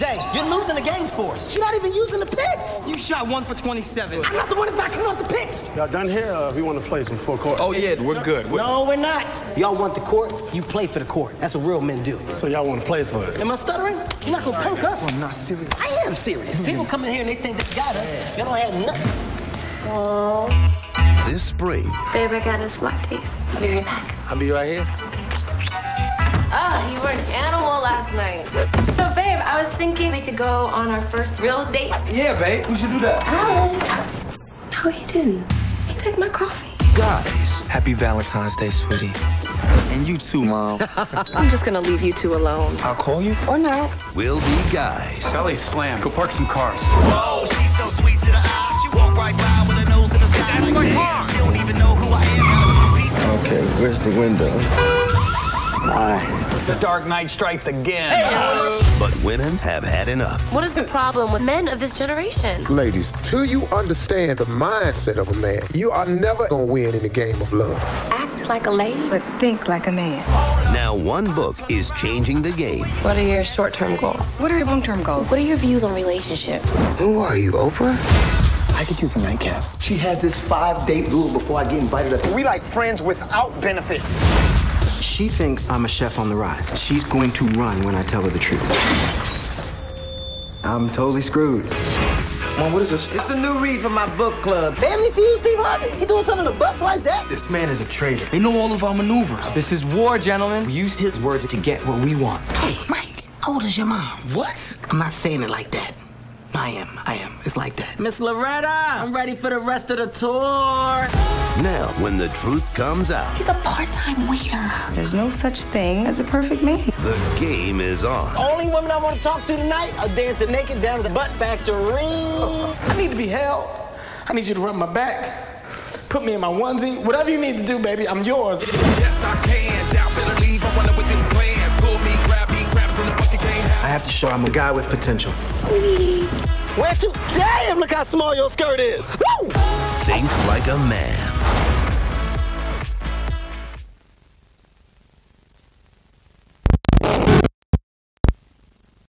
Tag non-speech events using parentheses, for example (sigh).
losing the games for us. You're not even using the picks. You shot one for 27. I'm not the one that's not coming off the picks. Y'all done here? Uh, we want to play some full court. Oh, yeah, we're good. We're... No, we're not. Y'all want the court, you play for the court. That's what real men do. So y'all want to play for it? Am I stuttering? You're not gonna punk us. I'm not serious. I am serious. People come in here and they think they got us. Y'all don't have nothing. Oh. This spring, Babe, I got a slight taste. I'll be right back. I'll be right here. Oh, you were thinking we could go on our first real date. Yeah, babe. We should do that. No, he didn't. He took my coffee. guys, Happy Valentine's Day, sweetie. And you too, Mom. (laughs) I'm just gonna leave you two alone. I'll call you. Or not. We'll be guys. Sally slam. Go park some cars. Oh, she's so sweet to the eye. She walk right by with her nose in the sky. That's my car. She don't even know who I am. Okay, where's the window? The Dark Knight strikes again. But women have had enough. What is the problem with men of this generation? Ladies, till you understand the mindset of a man, you are never gonna win in the game of love. Act like a lady. But think like a man. Now, one book is changing the game. What are your short-term goals? What are your long-term goals? What are your views on relationships? Who are you, Oprah? I could use a nightcap. She has this five-date rule before I get invited up. We like friends without benefits. She thinks I'm a chef on the rise. She's going to run when I tell her the truth. I'm totally screwed. Mom, what is this? It's the new read from my book club. Family Feud, Steve Harvey? He doing something to bust like that? This man is a traitor. They know all of our maneuvers. This is war, gentlemen. We use his words to get what we want. Hey, Mike, how old is your mom? What? I'm not saying it like that. I am, I am. It's like that. Miss Loretta, I'm ready for the rest of the tour. Now, when the truth comes out, He's a part-time waiter. There's no such thing as a perfect man. the game is on. Only women I want to talk to tonight are dancing naked down to the butt factory. I need to be held. I need you to rub my back. Put me in my onesie. Whatever you need to do, baby, I'm yours. Yes, I can. Doubt better leave. I'm running with this plan. Pull me, grab me, grab from the fucking game. I have to show I'm a guy with potential. Sweet. Where to? Damn, look how small your skirt is. Woo! Think like a man.